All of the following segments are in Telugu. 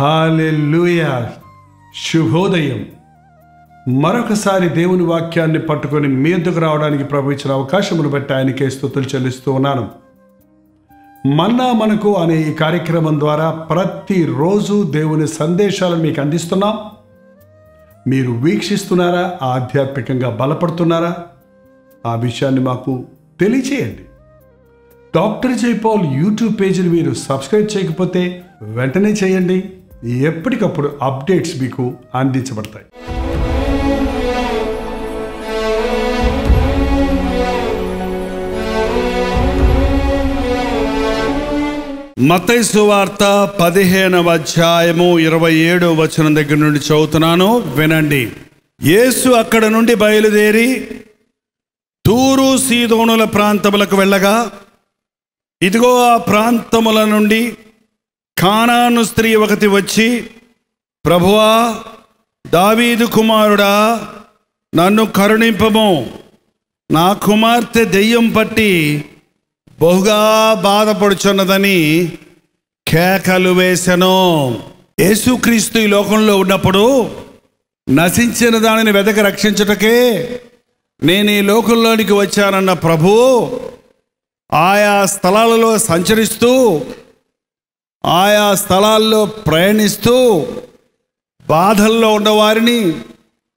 హాలెల్లుయా శుభోదయం. మరొకసారి దేవుని వాక్యాన్ని పట్టుకొని మీ ఎద్దుకు రావడానికి ప్రభు ఇచ్చిన అవకాశమును బట్టి ఆయనకే స్థుతులు చెల్లిస్తూ ఉన్నాను. మన్నా మనకు అనే ఈ కార్యక్రమం ద్వారా ప్రతిరోజు దేవుని సందేశాలను మీకు అందిస్తున్నాం. మీరు వీక్షిస్తున్నారా? ఆధ్యాత్మికంగా బలపడుతున్నారా? ఆ విషయాన్ని మాకు తెలియచేయండి. డాక్టర్ జైపాల్ యూట్యూబ్ పేజీని మీరు సబ్స్క్రైబ్ చేయకపోతే వెంటనే చేయండి. ఎప్పటికప్పుడు అప్డేట్స్ మీకు అందించబడతాయి. మతైసు వార్త పదిహేనవ అధ్యాయము ఇరవై ఏడో వచనం దగ్గర నుండి చదువుతున్నాను వినండి. యేసు అక్కడ నుండి బయలుదేరి తూరు సీదోనుల ప్రాంతములకు వెళ్ళగా ఇదిగో ఆ ప్రాంతముల నుండి కానాను స్త్రీ ఒకటి వచ్చి ప్రభువా దావీదు కుమారుడా నన్ను కరుణింపము. నా కుమార్తె దెయ్యం పట్టి బహుగా బాధపడుచున్నదని కేకలు వేసెను. యేసుక్రీస్తు ఈ లోకంలో ఉన్నప్పుడు నశించిన దానిని వెదక రక్షించుటకే నేను ఈ లోకంలోనికి వచ్చానన్న ప్రభు ఆయా స్థలాలలో సంచరిస్తూ ఆయా స్థలాల్లో ప్రయాణిస్తూ బాధల్లో ఉన్నవారిని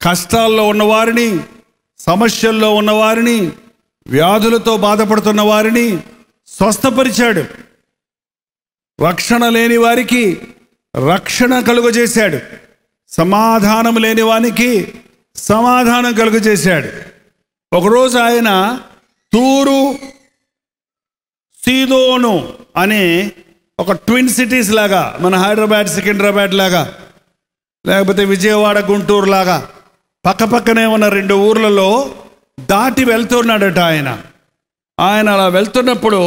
కష్టాల్లో ఉన్నవారిని సమస్యల్లో ఉన్నవారిని వ్యాధులతో బాధపడుతున్న వారిని స్వస్థపరిచాడు. రక్షణ లేని వారికి రక్షణ కలుగజేశాడు. సమాధానం లేని వానికి సమాధానం కలుగజేశాడు. ఒకరోజు ఆయన తూరు సీదోను అనే ఒక ట్విన్ సిటీస్ లాగా మన హైదరాబాద్ సికింద్రాబాద్ లాగా లేకపోతే విజయవాడ గుంటూరు లాగా పక్క పక్కనే ఉన్న రెండు ఊర్లలో దాటి వెళ్తున్నాడట ఆయన. ఆయన అలా వెళ్తున్నప్పుడు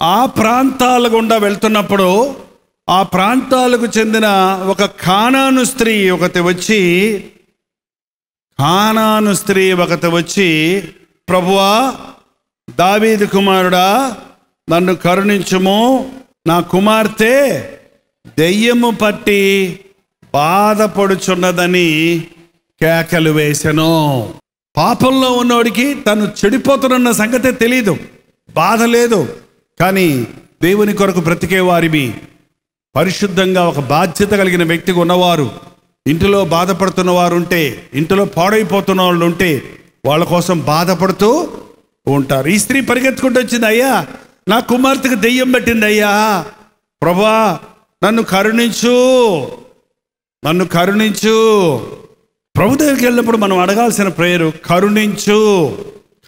ఆ ప్రాంతాల గుండా వెళ్తున్నప్పుడు ఆ ప్రాంతాలకు చెందిన ఒక కానాను స్త్రీ ఒకటి వచ్చి కానాను స్త్రీ ఒకటి వచ్చి ప్రభువా దావీది కుమారుడా నన్ను కరుణించుము నా కుమార్తె దెయ్యము పట్టి బాధపడుచున్నదని కేకలు వేసెను. పాపంలో ఉన్నోడికి తను చెడిపోతున్న సంగతే తెలియదు బాధ లేదు. కానీ దేవుని కొరకు బ్రతికే వారివి పరిశుద్ధంగా ఒక బాధ్యత కలిగిన వ్యక్తిగా ఉన్నవారు ఇంటిలో బాధపడుతున్న వారు ఉంటే ఇంటిలో పాడైపోతున్న వాళ్ళు ఉంటే వాళ్ళ కోసం బాధపడుతూ ఉంటారు. ఈ స్త్రీ పరిగెత్తుకుంటూ వచ్చింది అయ్యా నా కుమార్తెకు దెయ్యం పట్టింది అయ్యా ప్రభా నన్ను కరుణించు. నన్ను కరుణించు. ప్రభు దగ్గరికి వెళ్ళినప్పుడు మనం అడగాల్సిన ప్రేయరు కరుణించు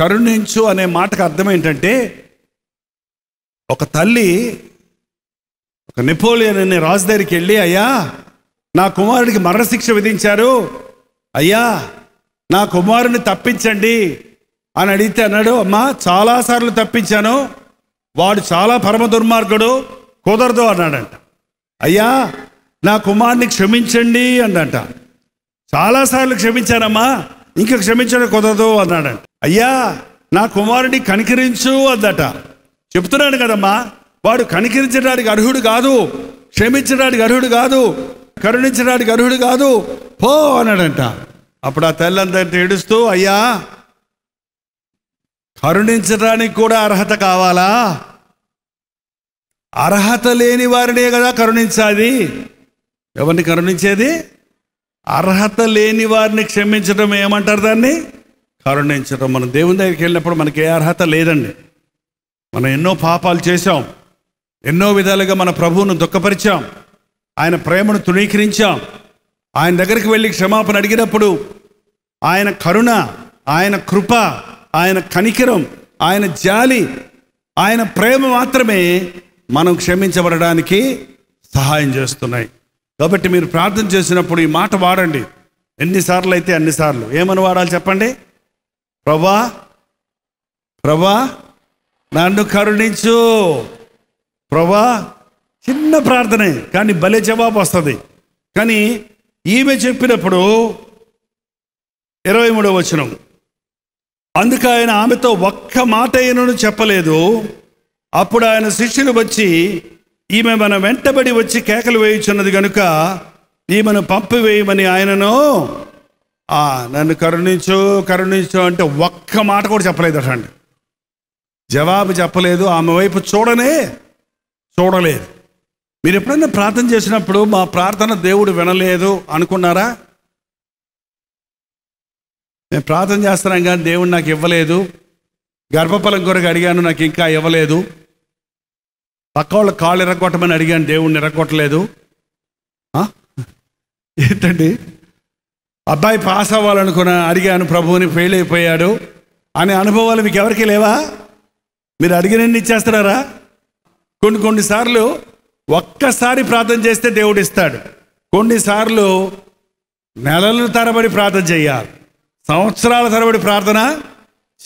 కరుణించు అనే మాటకు అర్థం ఏంటంటే ఒక తల్లి ఒక నెపోలియన్ అనే రాజు దగ్గరికి వెళ్ళి అయ్యా నా కుమారుడికి మరణశిక్ష విధించారు. అయ్యా నా కుమారుని తప్పించండి. అని అడిగితే అన్నాడు అమ్మా చాలాసార్లు తప్పించాను. వాడు చాలా పరమ దుర్మార్గుడు కుదరదు అన్నాడంట. అయ్యా నా కుమారుని క్షమించండి అందంట చాలాసార్లు క్షమించానమ్మా ఇంకా క్షమించడం కుదరదు అన్నాడంట. అయ్యా నా కుమారుడిని కనికరించు అందట చెప్తున్నాను కదమ్మా వాడు కనికరించడానికి అర్హుడు కాదు క్షమించడానికి అర్హుడు కాదు కరుణించడానికి అర్హుడు కాదు పో అన్నాడంట. అప్పుడు ఆ తల్లంతా ఏడుస్తూ అయ్యా కరుణించడానికి కూడా అర్హత కావాలా? అర్హత లేని వారినే కదా కరుణించాలి. ఎవరిని కరుణించేది? అర్హత లేని వారిని క్షమించడం ఏమంటారు దాన్ని? కరుణించడం. మనం దేవుని దగ్గరికి వెళ్ళినప్పుడు మనకి ఏ అర్హత లేదండి. మనం ఎన్నో పాపాలు చేశాం. ఎన్నో విధాలుగా మన ప్రభువును దుఃఖపరిచాం. ఆయన ప్రేమను తృణీకరించాం. ఆయన దగ్గరికి వెళ్ళి క్షమాపణ అడిగినప్పుడు ఆయన కరుణ ఆయన కృప ఆయన కనికరం ఆయన జాలి ఆయన ప్రేమ మాత్రమే మనం క్షమించబడడానికి సహాయం చేస్తున్నాయి. కాబట్టి మీరు ప్రార్థన చేసినప్పుడు ఈ మాట వాడండి. ఎన్నిసార్లు అయితే అన్నిసార్లు. ఏమని వాడాలి చెప్పండి? ప్రభా ప్రభా నన్ను కరుణించు. ప్రభా చిన్న ప్రార్థనే కానీ భలే జవాబు వస్తుంది. కానీ ఈమె చెప్పినప్పుడు ఇరవై మూడవ వచనం. అందుకే ఆయన ఆమెతో ఒక్క మాట అయినను చెప్పలేదు. అప్పుడు ఆయన శిష్యులు వచ్చి ఈమె మన వెంటబడి వచ్చి కేకలు వేయుచున్నది గనుక ఈమెను పంపివేయమని ఆయనను. ఆ నన్ను కరుణించు కరుణించు అంటే ఒక్క మాట కూడా చెప్పలేదు అటండి. జవాబు చెప్పలేదు ఆమె వైపు చూడనే చూడలేదు. మీరు ఎప్పుడైనా ప్రార్థన చేసినప్పుడు మా ప్రార్థన దేవుడు వినలేదు అనుకున్నారా? నేను ప్రార్థన చేస్తున్నాను కానీ దేవుడు నాకు ఇవ్వలేదు. గర్భఫలం కొరకు అడిగాను నాకు ఇంకా ఇవ్వలేదు. పక్క వాళ్ళ కాళ్ళు ఎరగొట్టమని అడిగాను దేవుడిని ఎరగొట్టలేదు ఏంటండి? అబ్బాయి పాస్ అవ్వాలనుకున్నా అడిగాను ప్రభువుని ఫెయిల్ అయిపోయాడు. అనే అనుభవాలు మీకు ఎవరికి లేవా? మీరు అడిగినన్ని ఇచ్చేస్తున్నారా? కొన్ని కొన్నిసార్లు ఒక్కసారి ప్రార్థన చేస్తే దేవుడు ఇస్తాడు. కొన్నిసార్లు నెలల తరబడి ప్రార్థన చేయాలి. సంవత్సరాల తరబడి ప్రార్థన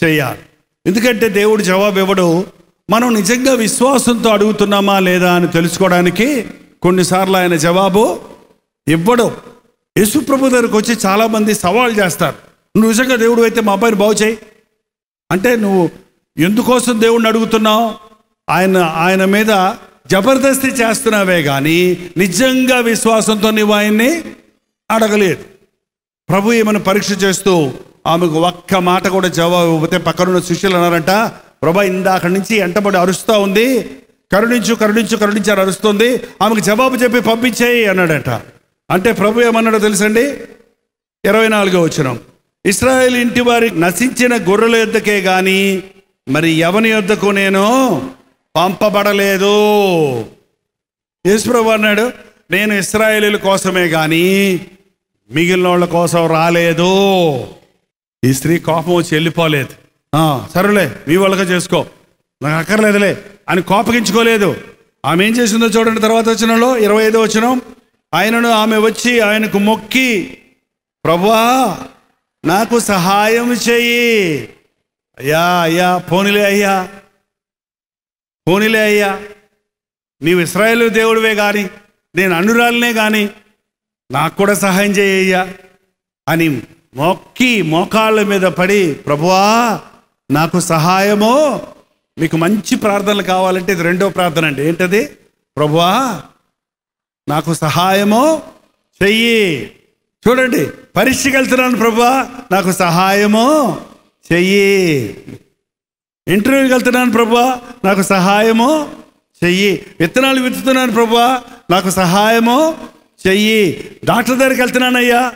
చేయాలి. ఎందుకంటే దేవుడు జవాబు ఇవ్వడు మనం నిజంగా విశ్వాసంతో అడుగుతున్నామా లేదా అని తెలుసుకోవడానికి కొన్నిసార్లు ఆయన జవాబు ఇవ్వడు. యేసుప్రభు దగ్గరకు వచ్చి చాలామంది సవాల్ చేస్తారు నువ్వు నిజంగా దేవుడు అయితే మా అబ్బాయిని బాగు చేయి. అంటే నువ్వు ఎందుకోసం దేవుణ్ణి అడుగుతున్నావు? ఆయన ఆయన మీద జబర్దస్తి చేస్తున్నావే కానీ నిజంగా విశ్వాసంతో నువ్వు ఆయన్ని అడగలేదు. ప్రభు ఏమైనా పరీక్ష చేస్తూ ఆమెకు ఒక్క మాట కూడా జవాబు ఇవ్వతే పక్కనున్న శిష్యులు అన్నారంట ప్రభా ఇందాక నుంచి ఎంటబడి అరుస్తూ ఉంది. కరుణించు కరుణించు కరుణించి అని అరుస్తుంది. ఆమెకు జవాబు చెప్పి పంపించేయి అన్నాడట. అంటే ప్రభు ఏమన్నాడో తెలుసండి? ఇరవై నాలుగో వచ్చిన ఇస్రాయేల్ ఇంటి వారి నశించిన గొర్రెల యొద్దకే గాని మరి ఎవని యొద్దకు నేను పంపబడలేదు? యేసుప్రభు అన్నాడు నేను ఇస్రాయేలీల కోసమే కానీ మిగిలిన వాళ్ళ కోసం రాలేదు. ఈ స్త్రీ కోపం వచ్చి వెళ్ళిపోలేదు. సరేలే మీ వాళ్ళగా చేసుకో. నాకు అక్కర్లేదులే అని కోపగించుకోలేదు. ఆమె ఏం చేసిందో చూడండి తర్వాత వచ్చినలో ఇరవై ఐదో వచ్చిన ఆయనను ఆమె వచ్చి ఆయనకు మొక్కి ప్రభా నాకు సహాయం చెయ్యి. అయ్యా అయ్యా పోనిలే అయ్యా పోనిలే అయ్యా. నీవు ఇస్రాయేల్ దేవుడివే కానీ నేను అనురాలనే కానీ నాకు కూడా సహాయం చేయ్యా అని మొక్కి మోకాళ్ళ మీద పడి ప్రభువా నాకు సహాయము మీకు మంచి ప్రార్థనలు కావాలంటే ఇది రెండో ప్రార్థన అండి. ఏంటది? ప్రభువా నాకు సహాయము చెయ్యి. చూడండి పరీక్షకి వెళ్తున్నాను ప్రభువా నాకు సహాయము చెయ్యి. ఇంటర్వ్యూకి వెళ్తున్నాను ప్రభువా నాకు సహాయము చెయ్యి. విత్తనాలు విత్తుతున్నాను ప్రభువా నాకు సహాయము చెయ్యి. డాక్టర్ దగ్గరికి వెళ్తున్నానయ్యా.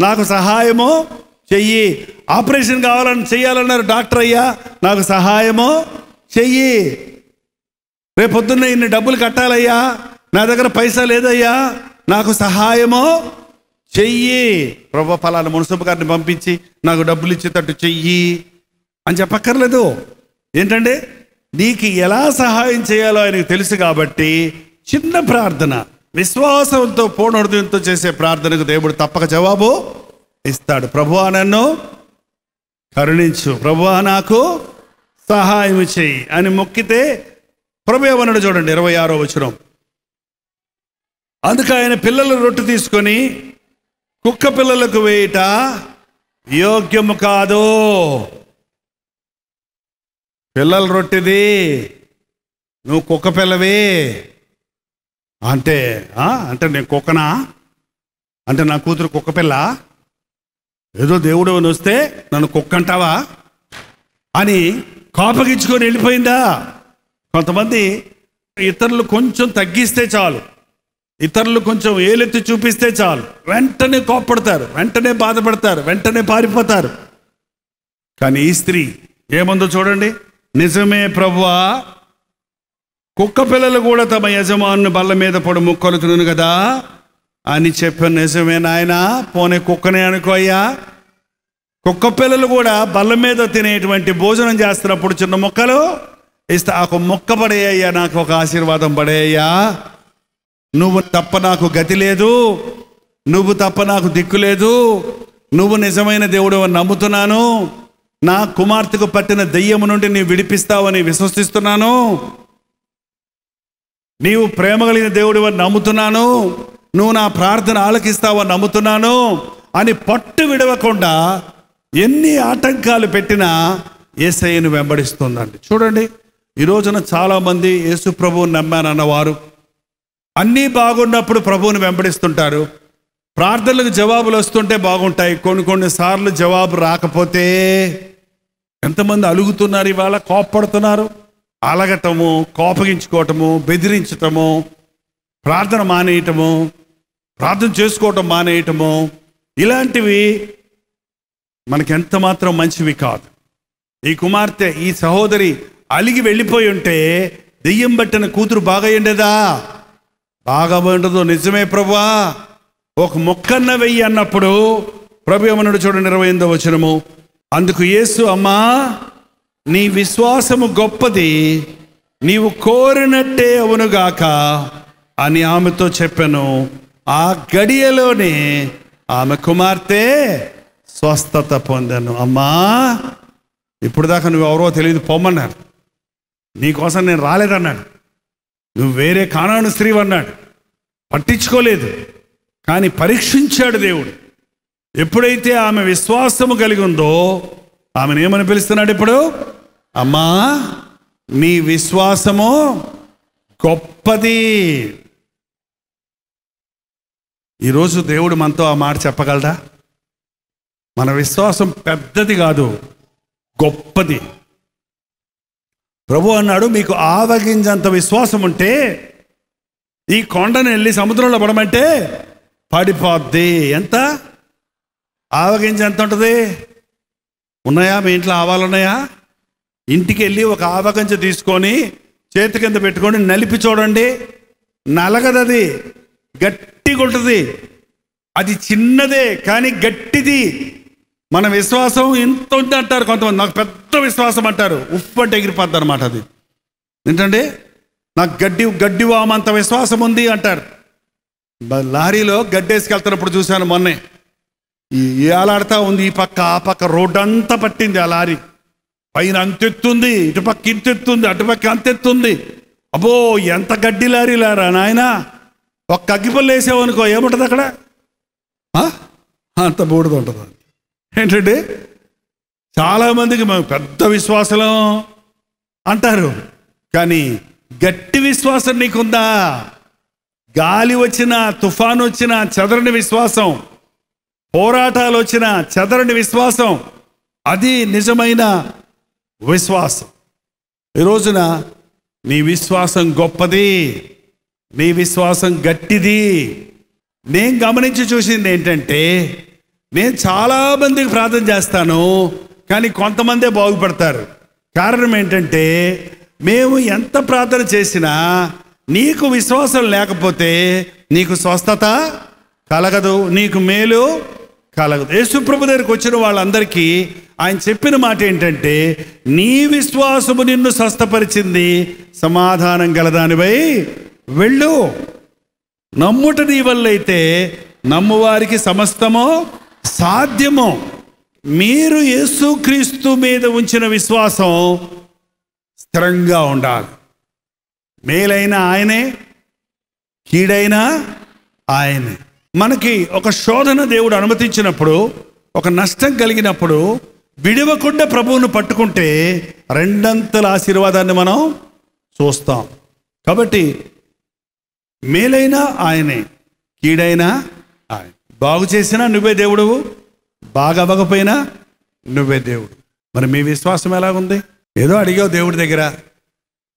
నాకు సహాయము చెయ్యి. ఆపరేషన్ కావాలని చెయ్యాలన్నారు డాక్టర్ అయ్యా. నాకు సహాయము చెయ్యి. రేపొద్దున్న ఇన్ని డబ్బులు కట్టాలయ్యా. నా దగ్గర పైసా లేదయ్యా. నాకు సహాయము చెయ్యి. ప్రభా ఫలాన మున్సిపల్ గారిని పంపించి నాకు డబ్బులు ఇచ్చేటట్టు చెయ్యి అని చెప్పక్కర్లేదు. ఏంటంటే నీకు ఎలా సహాయం చేయాలో ఆయనకు తెలుసు కాబట్టి చిన్న ప్రార్థన. విశ్వాసంతో పూర్ణహృదయంతో చేసే ప్రార్థనకు దేవుడు తప్పక జవాబు ఇస్తాడు. ప్రభువా నన్ను కరుణించు. ప్రభువా నాకు సహాయం చెయ్యి అని మొక్కితే ప్రభు ఏమన్నాడు చూడండి ఇరవై ఆరో వచనం. అందుకు ఆయన పిల్లల రొట్టె తీసుకొని కుక్క పిల్లలకు వేయట యోగ్యము కాదు. పిల్లల రొట్టెది నువ్వు కుక్క పిల్లవే. అంటే అంటే నేను కుక్కనా? అంటే నా కూతురు కుక్క పిల్ల? ఏదో దేవుడు అని వస్తే నన్ను కుక్క అంటావా అని కాపగించుకొని వెళ్ళిపోయిందా? కొంతమంది ఇతరులు కొంచెం తగ్గిస్తే చాలు. ఇతరులు కొంచెం ఏలెత్తి చూపిస్తే చాలు. వెంటనే కోప్పడతారు వెంటనే బాధపడతారు వెంటనే పారిపోతారు. కానీ ఈ స్త్రీ ఏముందో చూడండి. నిజమే ప్రభువా కుక్క పిల్లలు కూడా తమ యజమాను బల్ల మీద పడు ముక్కలుతున్నాను కదా? అని చెప్పాను నిజమే నాయనా. పోనే కుక్కనే అనుకోయ్యా కుక్క పిల్లలు కూడా బల్ల మీద తినేటువంటి భోజనం చేస్తున్నప్పుడు చిన్న మొక్కలు ఇస్తే ఒక మొక్క పడేయ్యా నాకు ఒక ఆశీర్వాదం పడేయ్యా నువ్వు తప్ప నాకు గతి లేదు. నువ్వు తప్ప నాకు దిక్కు లేదు. నువ్వు నిజమైన దేవుడు అని నమ్ముతున్నాను. నా కుమార్తెకు పట్టిన దెయ్యము నుండి నీ విడిపిస్తావని విశ్వసిస్తున్నాను. నీవు ప్రేమ కలిగిన దేవుడు అని నమ్ముతున్నాను. నువ్వు నా ప్రార్థన ఆలకిస్తావని నమ్ముతున్నాను. అని పట్టు విడవకుండా ఎన్ని ఆటంకాలు పెట్టినా ఏసయ్యను వెంబడిస్తుందండి. చూడండి ఈ రోజున చాలామంది యేసు ప్రభువుని నమ్మానన్నవారు అన్నీ బాగున్నప్పుడు ప్రభువుని వెంబడిస్తుంటారు. ప్రార్థనలకు జవాబులు వస్తుంటే బాగుంటాయి. కొన్ని కొన్ని సార్లు జవాబు రాకపోతే ఎంతమంది అలుగుతున్నారు ఇవాళ కోప్పడుతున్నారు. అలగటము కోపగించుకోవటము బెదిరించటము ప్రార్థన మానేయటము ప్రార్థన చేసుకోవటం మానేయటము ఇలాంటివి మనకి ఎంత మాత్రం మంచివి కాదు. ఈ కుమార్తె ఈ సహోదరి అలిగి వెళ్ళిపోయి ఉంటే దెయ్యం పట్టిన కూతురు బాగా ఉండేదా బాగా ఉండదు నిజమే ప్రభా. ఒక మొక్కన్న వెయ్యి అన్నప్పుడు ప్రభు ఏమన్నాడు చూడండి ఇరవై ఎనిమిదో వచనము. అందుకు యేసు అమ్మా నీ విశ్వాసము గొప్పది నీవు కోరినట్టే అవునుగాక అని ఆమెతో చెప్పాను. ఆ గడియలోనే ఆమె కుమార్తె స్వస్థత పొందాను. అమ్మా ఇప్పుడు దాకా నువ్వు ఎవరో తెలియదు పొమ్మన్నారు నీకోసం నేను రాలేదన్నాడు. నువ్వు వేరే కానాను స్త్రీ అన్నాడు. పట్టించుకోలేదు కానీ పరీక్షించాడు దేవుడు. ఎప్పుడైతే ఆమె విశ్వాసము కలిగి ఉందో ఆమెను ఏమని పిలుస్తున్నాడు ఇప్పుడు? అమ్మా నీ విశ్వాసము గొప్పది. ఈరోజు దేవుడు మనతో ఆ మాట చెప్పగలరా మన విశ్వాసం పెద్దది కాదు గొప్పది. ప్రభు అన్నాడు మీకు ఆవగింజంత విశ్వాసం ఉంటే ఈ కొండను వెళ్ళి సముద్రంలో పడమంటే పడిపోద్ది. ఎంత? ఆవగింజ ఎంత ఉంటుంది? ఉన్నాయా? మీ ఇంట్లో ఆవాలు ఉన్నాయా? ఇంటికి వెళ్ళి ఒక ఆవగంజ తీసుకొని చేతి కింద పెట్టుకొని నలిపి చూడండి. నలగదది. గట్టిగా ఉంటుంది. అది చిన్నదే కానీ గట్టిది. మన విశ్వాసం ఇంత ఉంది అంటారు కొంతమంది. నాకు పెద్ద విశ్వాసం అంటారు. ఉప్పు అంటే ఎగిరిపోద్ది అనమాట అది. ఏంటంటే నాకు గడ్డి గడ్డి వామంత విశ్వాసం ఉంది అంటారు. లారీలో గడ్డేసుకెళ్తున్నప్పుడు చూశాను మొన్నే. ఏలాడుతూ ఉంది ఈ పక్క ఆ పక్క రోడ్డు అంతా పట్టింది ఆ లారీ. పైన అంతెత్తుంది ఇటుపక్క ఇంతెత్తుంది అటుపక్క అంతెత్తుంది. అబ్బో ఎంత గడ్డి లారీ లారా నాయన. ఒక్క అగ్గిపల్లి వేసావనుకో ఏముంటుంది అక్కడ? అంత బూడిద ఉంటుంది? ఏంటంటే చాలామందికి మేము పెద్ద విశ్వాసం అంటారు. కానీ గట్టి విశ్వాసం నీకుందా? గాలి వచ్చినా తుఫాను వచ్చినా చదరని విశ్వాసం. పోరాటాలు వచ్చిన చెదరని విశ్వాసం. అది నిజమైన విశ్వాసం. ఈ రోజున నీ విశ్వాసం గొప్పది. నీ విశ్వాసం గట్టిది. నేను గమనించి చూసింది ఏంటంటే నేను చాలా మందికి ప్రార్థన చేస్తాను కానీ కొంతమందే బాగుపడతారు. కారణం ఏంటంటే మేము ఎంత ప్రార్థన చేసినా నీకు విశ్వాసం లేకపోతే నీకు స్వస్థత కలగదు నీకు మేలు కలగదు. యేసుప్రభు దగ్గరికి వచ్చిన వాళ్ళందరికీ ఆయన చెప్పిన మాట ఏంటంటే నీ విశ్వాసము నిన్ను స్వస్థపరిచింది సమాధానం గలదానివై వెళ్ళు. నమ్ముట నీ వల్లైతే నమ్మువారికి సమస్తమో సాధ్యమో. మీరు యేసుక్రీస్తు మీద ఉంచిన విశ్వాసం స్థిరంగా ఉండాలి. మేలైన ఆయనే కీడైనా ఆయనే. మనకి ఒక శోధన దేవుడు అనుమతించినప్పుడు ఒక నష్టం కలిగినప్పుడు విడవకుండా ప్రభువును పట్టుకుంటే రెండంతల ఆశీర్వాదాన్ని మనం చూస్తాం. కాబట్టి మేలైనా ఆయనే కీడైనా ఆయన. బాగు చేసినా నువ్వే దేవుడు బాగా అవ్వకపోయినా నువ్వే దేవుడు. మరి మీ విశ్వాసం ఎలాగుంది? ఏదో అడిగావు దేవుడి దగ్గర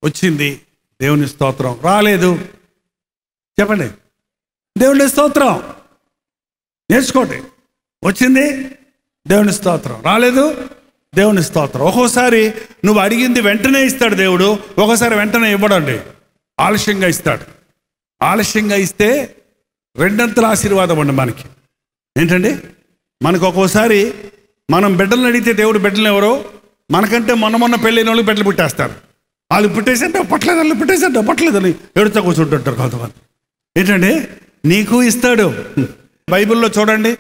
వచ్చింది దేవుని స్తోత్రం. రాలేదు. చెప్పండి. దేవుని స్తోత్రం. నేర్చుకోండి. వచ్చింది? దేవుని స్తోత్రం. రాలేదు? దేవుని స్తోత్రం. ఒక్కోసారి నువ్వు అడిగింది వెంటనే ఇస్తాడు దేవుడు. ఒక్కోసారి వెంటనే ఇవ్వడండి. ఆలస్యంగా ఇస్తాడు. ఆలస్యంగా ఇస్తే రెండంతల ఆశీర్వాదం అండి మనకి. ఏంటండి? మనకు ఒక్కోసారి మనం బిడ్డలను అడిగితే దేవుడు బిడ్డలు ఎవరో? మనకంటే మొన్న మొన్న పెళ్ళైన వాళ్ళు బిడ్డలు పుట్టేస్తారు. వాళ్ళు పుట్టేసంటే పట్టలేదు వాళ్ళు పుట్టేసంటే పట్టలేదని ఎడుతా కూర్చుంటుంటారు కొంతమంది. ఏంటండి? నీకు ఇస్తాడు. బైబిల్లో చూడండి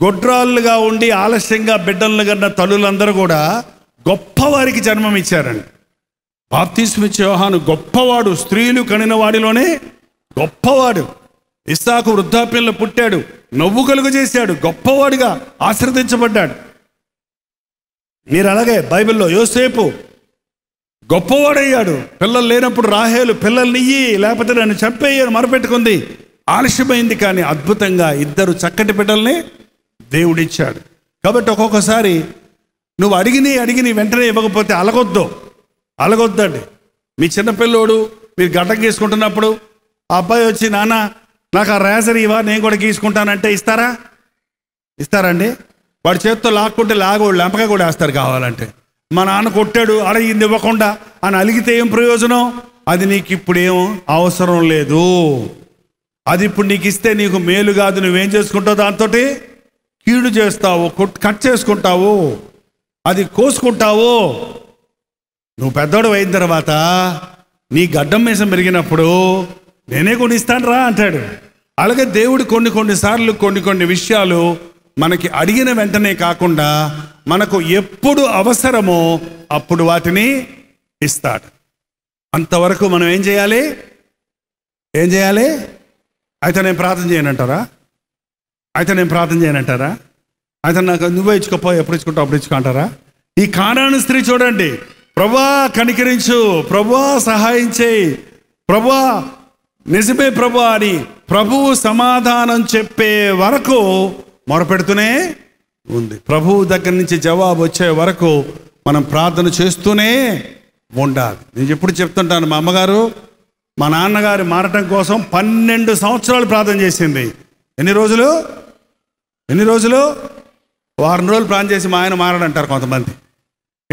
గొడ్రాళ్ళుగా ఉండి ఆలస్యంగా బిడ్డలను కన్న తల్లులందరూ కూడా గొప్పవారికి జన్మం ఇచ్చారండి బాప్తిస్మిచ్చే యోహాను గొప్పవాడు స్త్రీలు కనిన వాడిలోనే గొప్పవాడు. ఇస్సాకు వృద్ధాప్యంలో పుట్టాడు నవ్వు కలుగు చేశాడు గొప్పవాడిగా ఆశ్రదించబడ్డాడు. మీరు అలాగే బైబిల్లో యోసేపు గొప్పవాడయ్యాడు పిల్లలు లేనప్పుడు రాహేలు పిల్లల్ని ఇయ్యి లేకపోతే నన్ను చంపేయని మొరపెట్టుకుంది. ఆలస్యమైంది కానీ అద్భుతంగా ఇద్దరు చక్కటి బిడ్డల్ని దేవుడిచ్చాడు. కాబట్టి ఒక్కొక్కసారి నువ్వు అడిగిని అడిగిని వెంటనే ఇవ్వకపోతే అలగొద్దు. అలగొద్దండి. మీ చిన్నపిల్లోడు మీరు గడ్డం గీసుకుంటున్నప్పుడు ఆ అబ్బాయి వచ్చి నాన్న నాకు ఆ రేజర్ ఇవా నేను కూడా గీసుకుంటానంటే ఇస్తారా? ఇస్తారండి. వాడి చేత్తో లాక్కుంటే లాగోడు లెంపగా కూడా వేస్తారు కావాలంటే. మా నాన్న కొట్టాడు అడిగింది ఇవ్వకుండా అని అలిగితే ఏం ప్రయోజనం? అది నీకు ఇప్పుడేం అవసరం లేదు. అది ఇప్పుడు నీకు ఇస్తే నీకు మేలు కాదు నువ్వేం చేసుకుంటావు దాంతో కీడు చేస్తావు కొట్- కట్ చేసుకుంటావు అది కోసుకుంటావు. నువ్వు పెద్దోడు అయిన తర్వాత నీ గడ్డం మీసం పెరిగినప్పుడు నేనే కొనిస్తాను రా అంటాడు. అలాగే దేవుడు కొన్ని కొన్నిసార్లు కొన్ని కొన్ని విషయాలు మనకి అడిగిన వెంటనే కాకుండా మనకు ఎప్పుడు అవసరమో అప్పుడు వాటిని ఇస్తాడు. అంతవరకు మనం ఏం చేయాలి? ఏం చేయాలి? అయితే నేను ప్రార్థన చేయనంటారా? అయితే నేను ప్రార్థన చేయనంటారా? అయితే నాకు నువ్వే ఇచ్చుకోపో ఎప్పుడు ఇచ్చుకుంటావు అప్పుడు ఇచ్చుకో అంటారా? ఈ కానాను స్త్రీ చూడండి. ప్రభా కనికరించు. ప్రభా సహాయం చేయి. ప్రభా నిజమే ప్రభా అని ప్రభువు సమాధానం చెప్పే వరకు మొరపెడుతూనే ఉంది. ప్రభువు దగ్గర నుంచి జవాబు వచ్చే వరకు మనం ప్రార్థన చేస్తూనే ఉండాలి. నేను ఎప్పుడు చెప్తుంటాను మా అమ్మగారు? మా నాన్నగారు మారటం కోసం పన్నెండు సంవత్సరాలు ప్రార్థన చేసింది. ఎన్ని రోజులు? ఎన్ని రోజులు? వారం రోజులు ప్రార్థన చేసి మా ఆయన మారడంటారు కొంతమంది.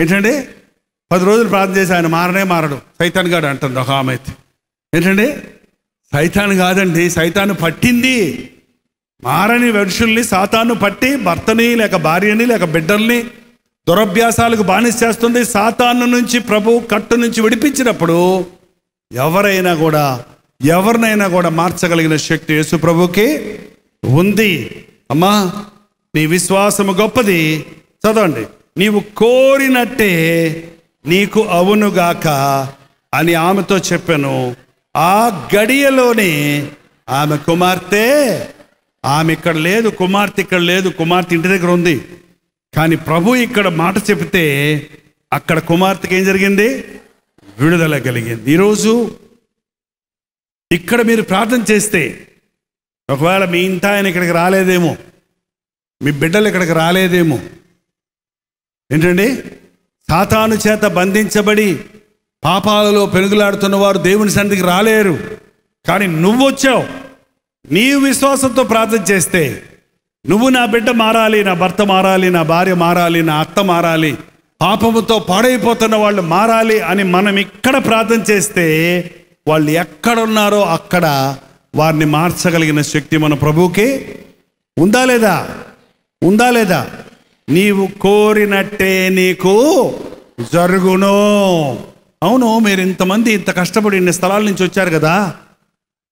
ఏంటండి? పది రోజులు ప్రార్థన చేసి ఆయన మారనే మారడు. సైతాన్ గాడు అంటుంది ఒక ఆమె అయితే. ఏంటండి? సైతాన్ కాదండి సైతాను పట్టింది. మారని మనుషుల్ని సాతాను పట్టి భర్తని లేక భార్యని లేక బిడ్డల్ని దురభ్యాసాలకు బానిస చేస్తుంది. సాతాను నుంచి ప్రభు కట్టు నుంచి విడిపించినప్పుడు ఎవరైనా కూడా ఎవరినైనా కూడా మార్చగలిగిన శక్తి యేసు ప్రభుకి ఉంది. అమ్మా నీ విశ్వాసము గొప్పది. చదవండి. నీవు కోరినట్టే నీకు అవునుగాక అని ఆమెతో చెప్పాను. ఆ గడియలోనే ఆమె కుమార్తె ఆమె ఇక్కడ లేదు కుమార్తె ఇక్కడ లేదు కుమార్తె ఇంటి దగ్గర ఉంది. కానీ ప్రభు ఇక్కడ మాట చెబితే అక్కడ కుమార్తెకి ఏం జరిగింది? విడుదల కలిగింది. ఈరోజు ఇక్కడ మీరు ప్రార్థన చేస్తే ఒకవేళ మీ ఇంత ఆయన ఇక్కడికి రాలేదేమో మీ బిడ్డలు ఇక్కడికి రాలేదేమో ఏంటండి? సాతాను చేత బంధించబడి పాపాలలో పెనుగులాడుతున్న వారు దేవుని సన్నిధికి రాలేరు. కానీ నువ్వు వచ్చావు. నీ విశ్వాసంతో ప్రార్థన చేస్తే నువ్వు నా బిడ్డ మారాలి నా భర్త మారాలి నా భార్య మారాలి నా అత్త మారాలి పాపముతో పాడైపోతున్న వాళ్ళు మారాలి అని మనం ఇక్కడ ప్రార్థన చేస్తే వాళ్ళు ఎక్కడున్నారో అక్కడ వారిని మార్చగలిగిన శక్తి మన ప్రభువుకి ఉందా లేదా? ఉందా లేదా? నీవు కోరినట్టే నీకు జరుగును. అవును మీరు ఇంతమంది ఇంత కష్టపడి ఇన్ని స్థలాల నుంచి వచ్చారు కదా.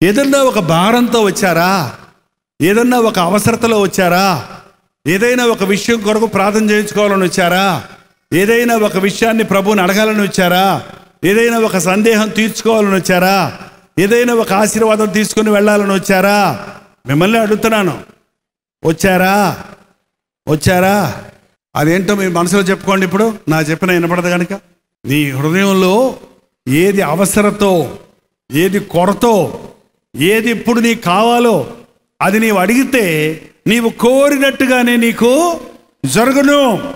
ఏదన్నా ఒక భారంతో వచ్చారా? ఏదన్నా ఒక అవసరతలో వచ్చారా? ఏదైనా ఒక విషయం కొరకు ప్రార్థన చేయించుకోవాలని వచ్చారా? ఏదైనా ఒక విషయాన్ని ప్రభువుని అడగాలని వచ్చారా? ఏదైనా ఒక సందేహం తీర్చుకోవాలని వచ్చారా? ఏదైనా ఒక ఆశీర్వాదం తీసుకుని వెళ్ళాలని వచ్చారా? మిమ్మల్ని అడుగుతున్నాను. వచ్చారా? వచ్చారా? అదేంటో మీ మనసులో చెప్పుకోండి ఇప్పుడు. నా చెప్పిన వినపడదు కనుక నీ హృదయంలో ఏది అవసరతో ఏది కొరతో ఏది ఇప్పుడు నీకు కావాలో అది నీవు అడిగితే నీవు కోరినట్టుగానే నీకు జరుగును.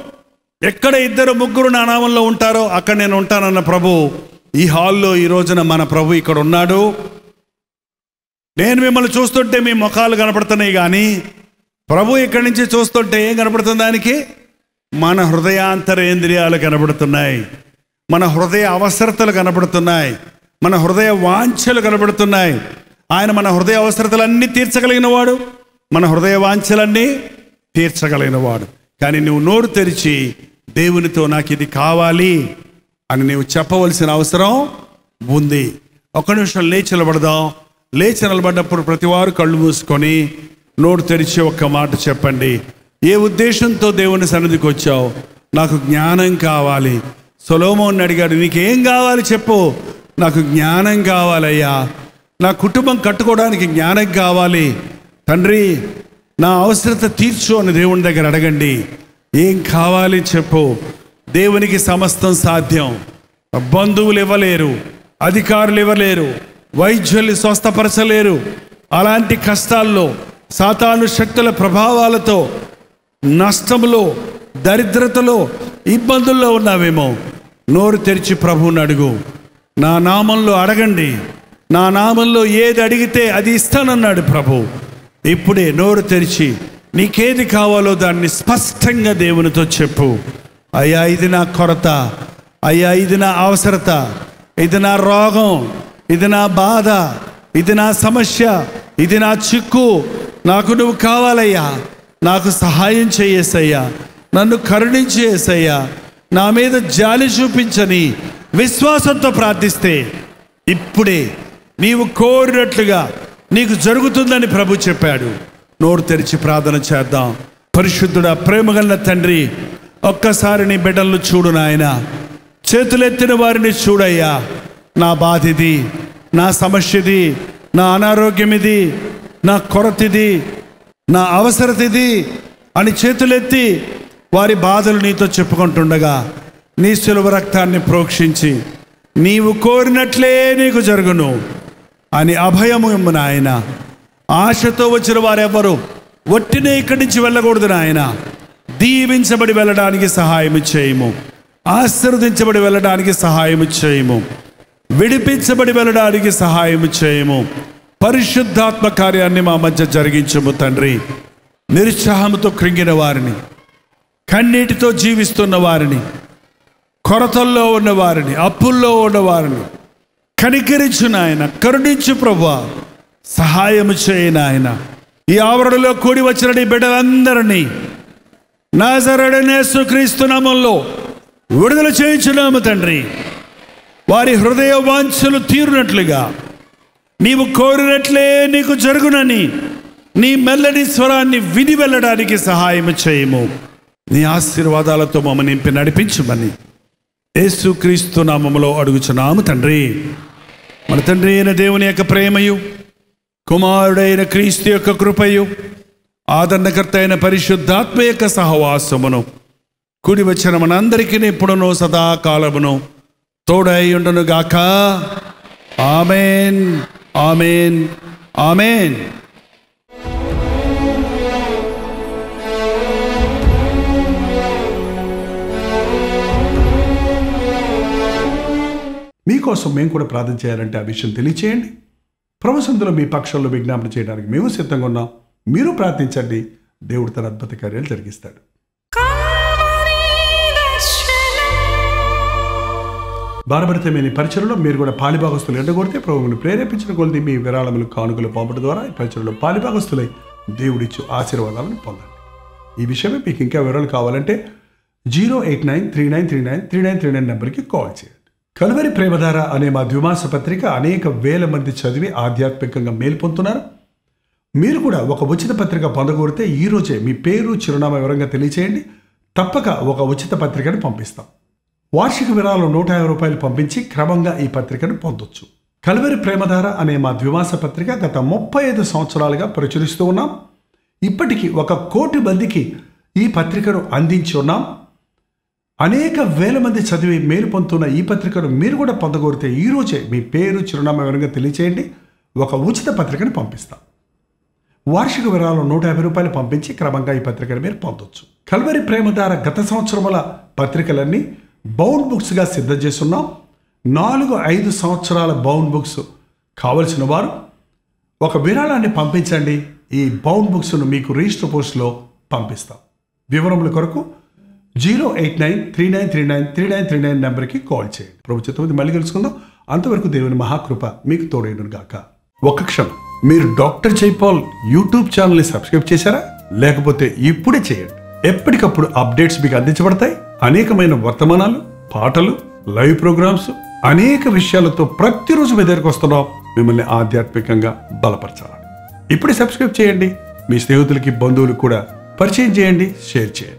ఎక్కడ ఇద్దరు ముగ్గురు నా నామంలో ఉంటారో అక్కడ నేను ఉంటానన్న ప్రభు. ఈ హాల్లో ఈ రోజున మన ప్రభు ఇక్కడ ఉన్నాడు. నేను మిమ్మల్ని చూస్తుంటే మీ ముఖాలు కనపడుతున్నాయి కానీ ప్రభు ఇక్కడి నుంచి చూస్తుంటే ఏం కనపడుతుంది దానికి? మన హృదయాంతరేంద్రియాలు కనబడుతున్నాయి. మన హృదయ అవసరతలు కనబడుతున్నాయి. మన హృదయ వాంఛలు కనబడుతున్నాయి. ఆయన మన హృదయ అవసరతలన్నీ తీర్చగలిగిన వాడు. మన హృదయ వాంఛలన్నీ తీర్చగలిగిన వాడు. కానీ నువ్వు నోరు తెరిచి దేవునితో నాకు ఇది కావాలి అని నువ్వు చెప్పవలసిన అవసరం ఉంది. ఒక నిమిషం లేచి నిలబడదాం. లేచి నిలబడ్డప్పుడు ప్రతివారు కళ్ళు మూసుకొని నోరు తెరిచి ఒక్క మాట చెప్పండి. ఏ ఉద్దేశంతో దేవుని సన్నిధికి వచ్చావు? నాకు జ్ఞానం కావాలి. సొలోమోని అడిగాడు నీకేం కావాలి చెప్పు? నాకు జ్ఞానం కావాలయ్యా. నా కుటుంబం కట్టుకోవడానికి జ్ఞానం కావాలి. తండ్రి నా అవసరత తీర్చు అని దేవుని దగ్గర అడగండి. ఏం కావాలి చెప్పు. దేవునికి సమస్తం సాధ్యం. బంధువులు ఇవ్వలేరు. అధికారులు ఇవ్వలేరు. వైద్యులు స్వస్థపరచలేరు. అలాంటి కష్టాల్లో సాతాను శక్తుల ప్రభావాలతో నష్టంలో దరిద్రతలో ఇబ్బందుల్లో ఉన్నావేమో. నోరు తెరిచి ప్రభువుని అడుగు. నా నామంలో అడగండి. నా నామంలో ఏది అడిగితే అది ఇస్తానన్నాడు ప్రభు. ఇప్పుడే నోరు తెరిచి నీకేది కావాలో దాన్ని స్పష్టంగా దేవునితో చెప్పు. అయ్యా ఇది నా కొరత. అయ్యా ఇది నా అవసరత. ఇది నా రోగం. ఇది నా బాధ. ఇది నా సమస్య. ఇది నా చిక్కు. నాకు నువ్వు కావాలయ్యా. నాకు సహాయం చేయేసయ్యా. నన్ను కరుణించేసయ్యా నా మీద జాలి చూపించని విశ్వాసంతో ప్రార్థిస్తే ఇప్పుడే నీవు కోరినట్లుగా నీకు జరుగుతుందని ప్రభు చెప్పాడు. నోరు తెరిచి ప్రార్థన చేద్దాం. పరిశుద్ధుడా ప్రేమగల తండ్రి ఒక్కసారి నీ బిడ్డలను చూడు నాయన. చేతులెత్తిన వారిని చూడయ్యా. నా బాధ ఇది నా సమస్యది నా అనారోగ్యం ఇది నా కొరతిది నా అవసరత ఇది అని చేతులెత్తి వారి బాధలు నీతో చెప్పుకుంటుండగా నీ సులభ రక్తాన్ని ప్రోక్షించి నీవు కోరినట్లే నీకు జరుగును. అని అభయము నాయన ఆశతో వచ్చిన వారెవరు ఒట్టినే ఇక్కడి నుంచి వెళ్ళకూడదు నాయన దీవించబడి వెళ్ళడానికి సహాయం చేయము. ఆశీర్వదించబడి వెళ్ళడానికి సహాయం చేయము. విడిపించబడి వెళ్ళడానికి సహాయం చేయము. పరిశుద్ధాత్మ కార్యాన్ని మా మధ్య జరిగించము తండ్రి. నిరుత్సాహంతో కృంగిన వారిని. కన్నీటితో జీవిస్తున్న వారిని. కొరతల్లో ఉన్న వారిని. అప్పుల్లో ఉన్న వారిని. కనికరించు నాయన కరుణించు ప్రభా. సహాయము చేయి నాయన. ఈ ఆవరణలో కూడి వచ్చిన నీ బిడ్డలందరినీ నాజరడనేసు క్రీస్తునామంలో విడుదల చేయించున్నాము తండ్రి. వారి హృదయ వాంఛలు తీరునట్లుగా నీవు కోరినట్లే నీకు జరుగునని నీ మెల్లడి స్వరాన్ని విని వెళ్ళడానికి సహాయం చేయము. నీ ఆశీర్వాదాలతో మమ్మ నింపి నడిపించమని యేసుక్రీస్తు నామములో అడుగుచున్నాము తండ్రి. మన తండ్రి అయిన దేవుని యొక్క ప్రేమయు కుమారుడైన క్రీస్తు యొక్క కృపయు ఆదరణకర్త అయిన పరిశుద్ధాత్మ యొక్క సహవాసమును కుడి వచ్చిన మనందరికీ ఎప్పుడునో సదాకాలమును తోడై ఉండును గాక ఆమెన్ ఆమెన్ ఆమెన్. మీకోసం మేము కూడా ప్రార్థన చేయాలంటే ఆ విషయం తెలియచేయండి. ప్రవసంతులు మీ పక్షంలో విజ్ఞాపన చేయడానికి మేము సిద్ధంగా ఉన్నాం. మీరు ప్రార్థించండి. దేవుడు తన అద్భుత కార్యాలు జరిగిస్తాడు. భారభరితమైన ఈ పరిచయలో మీరు కూడా పాలిభాగస్తులు ఎండగొడితే ప్రభువుని ప్రేరేపించిన కొలది మీ విరాళములు కానుకలు పంపడం ద్వారా ఈ పరిచయలో పాలిభాగస్తులై దేవుడిచ్చు ఆశీర్వాదాలను పొందండి. ఈ విషయమే మీకు ఇంకా వివరాలు కావాలంటే zero eight nine three nine three nine three nine three nine నెంబర్కి కాల్ చేయండి. కలువరి ప్రేమధార అనే మా ద్విమాస పత్రిక అనేక వేల మంది చదివి ఆధ్యాత్మికంగా మేల్పొందుతున్నారు. మీరు కూడా ఒక ఉచిత పత్రిక పొందగోరితే ఈరోజే మీ పేరు చిరునామా వివరంగా తెలియచేయండి. తప్పక ఒక ఉచిత పత్రికను పంపిస్తాం. వార్షిక విరాళం నూట యాభై రూపాయలు పంపించి క్రమంగా ఈ పత్రికను పొందొచ్చు. కలువరి ప్రేమధార అనే మా ద్విమాస పత్రిక గత ముప్పై ఐదు సంవత్సరాలుగా ప్రచురిస్తూ ఉన్నాం. ఇప్పటికీ ఒక కోటి మందికి ఈ పత్రికను అందించి ఉన్నాం. అనేక వేల మంది చదివి మేలు పొందుతున్న ఈ పత్రికను మీరు కూడా పొందగోరితే ఈరోజే మీ పేరు చిరునామా వివరంగా తెలియచేయండి. ఒక ఉచిత పత్రికను పంపిస్తాం. వార్షిక విరాళం నూట యాభై రూపాయలు పంపించి క్రమంగా ఈ పత్రికను మీరు పొందొచ్చు. కల్వరి ప్రేమధార గత సంవత్సరముల పత్రికలన్నీ బౌండ్ బుక్స్గా సిద్ధం చేస్తున్నాం. నాలుగు ఐదు సంవత్సరాల బౌండ్ బుక్స్ కావలసిన వారు ఒక విరాళాన్ని పంపించండి. ఈ బౌండ్ బుక్స్ను మీకు రిజిస్టర్ పోస్ట్లో పంపిస్తాం. వివరముల కొరకు zero eight nine three nine three nine three nine three nine నెంబర్కి కాల్ చేయండి. ప్రభు చిత్తమంది మళ్ళీ కలుసుకుందాం అంతవరకు దేవుని మహాకృప మీకు తోడైను గాక. ఒక్క క్షణం. మీరు డాక్టర్ జైపాల్ యూట్యూబ్ ఛానల్ని సబ్స్క్రైబ్ చేశారా? లేకపోతే ఇప్పుడే చేయండి. ఎప్పటికప్పుడు అప్డేట్స్ మీకు అందించబడతాయి. అనేకమైన వర్తమానాలు పాటలు లైవ్ ప్రోగ్రామ్స్ అనేక విషయాలతో ప్రతిరోజు మీ దగ్గరకు వస్తున్నాం. మిమ్మల్ని ఆధ్యాత్మికంగా బలపరచాలని. ఇప్పుడే సబ్స్క్రైబ్ చేయండి. మీ స్నేహితులకి బంధువులకు కూడా పరిచయం చేయండి షేర్ చేయండి.